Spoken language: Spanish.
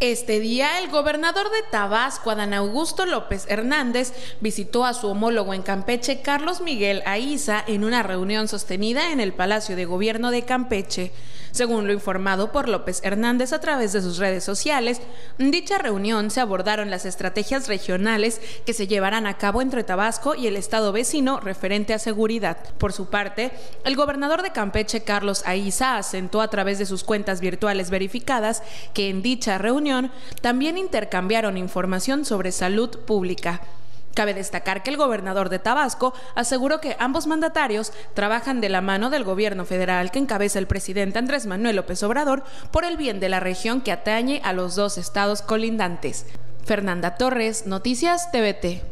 Este día, el gobernador de Tabasco, Adán Augusto López Hernández, visitó a su homólogo en Campeche, Carlos Miguel Aiza, en una reunión sostenida en el Palacio de Gobierno de Campeche. Según lo informado por López Hernández a través de sus redes sociales, en dicha reunión se abordaron las estrategias regionales que se llevarán a cabo entre Tabasco y el estado vecino referente a seguridad. Por su parte, el gobernador de Campeche, Carlos Aiza, asentó a través de sus cuentas virtuales verificadas que en dicha reunión también intercambiaron información sobre salud pública. Cabe destacar que el gobernador de Tabasco aseguró que ambos mandatarios trabajan de la mano del gobierno federal que encabeza el presidente Andrés Manuel López Obrador por el bien de la región que atañe a los dos estados colindantes. Fernanda Torres, Noticias TVT.